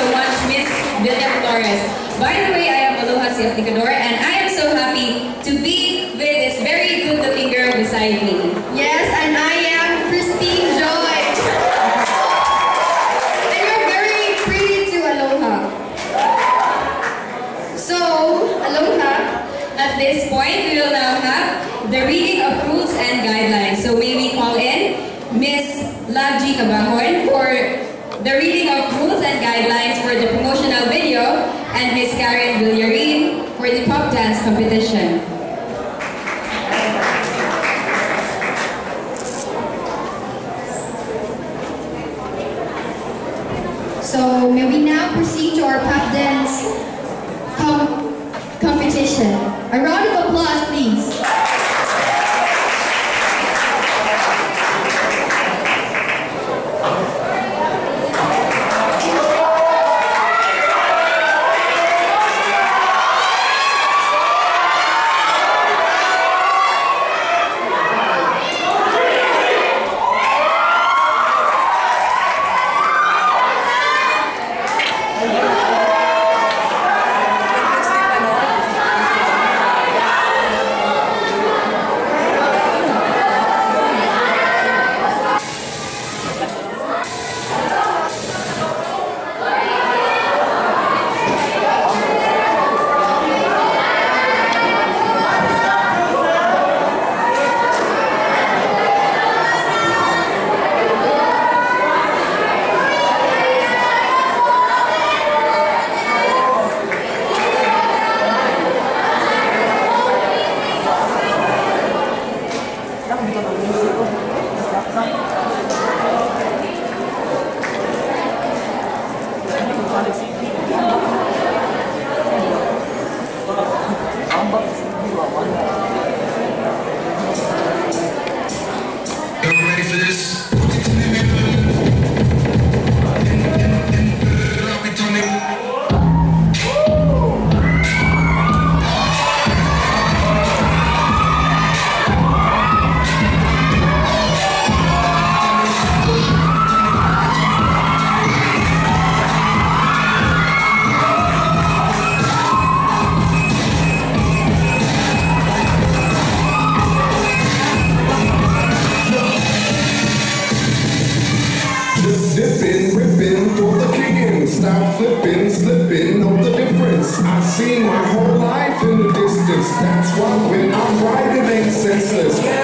so much, Miss Villam Flores. By the way, I am Aloha Si Aplicador, and I am so happy to be with this very good-looking girl beside me. Yes, and I am Christine Joy. And you're very pretty to Aloha. So, Aloha, At this point, we will now have the reading of rules and guidelines. So may we call in Miss Lavji Cabahon for the reading of rules and guidelines for the promotional video and Miss Karen Villarin for the pop dance competition. so may we now proceed to our pop dance That's why when I'm riding, ain't senseless.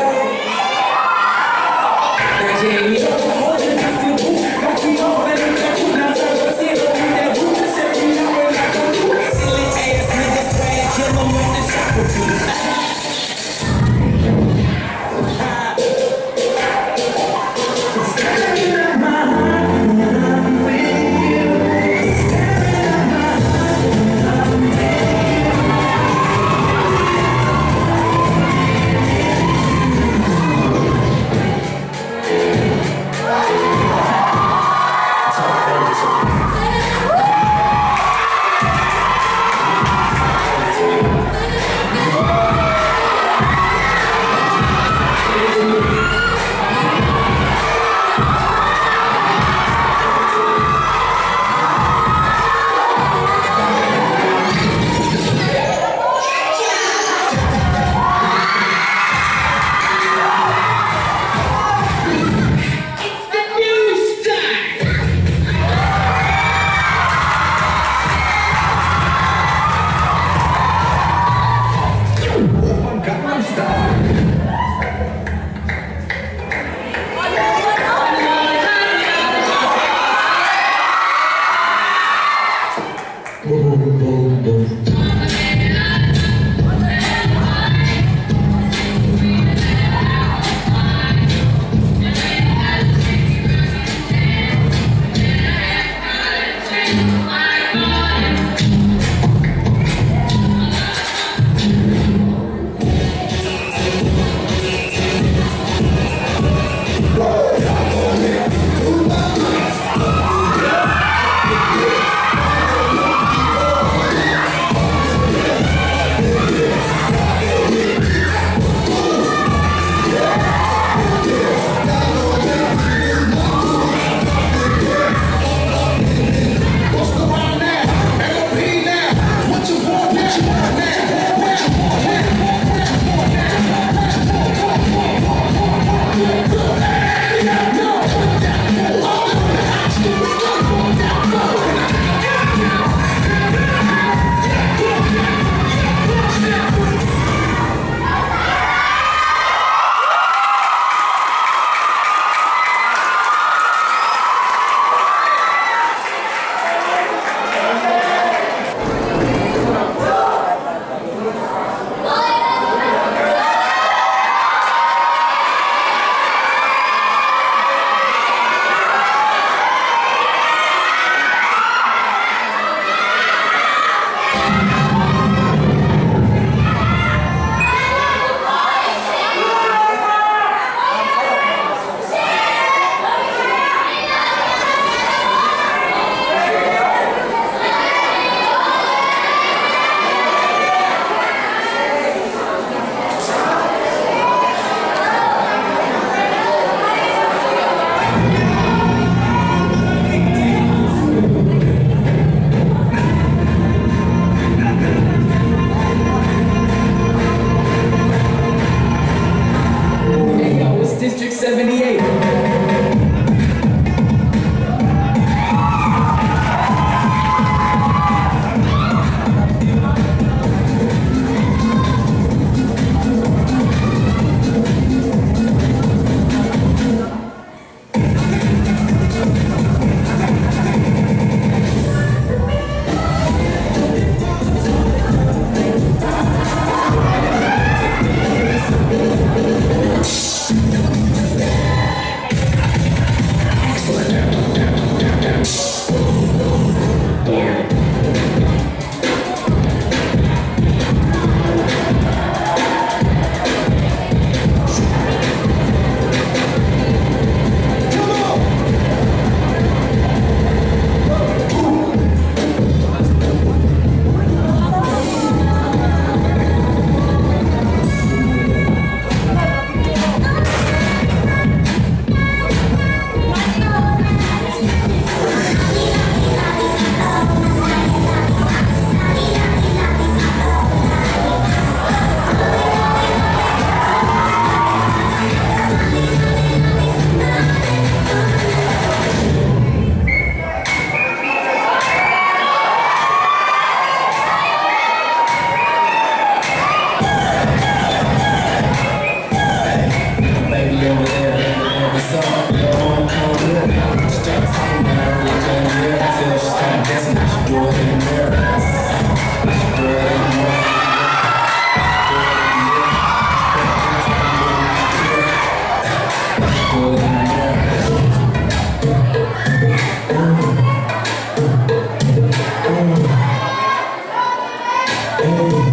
Due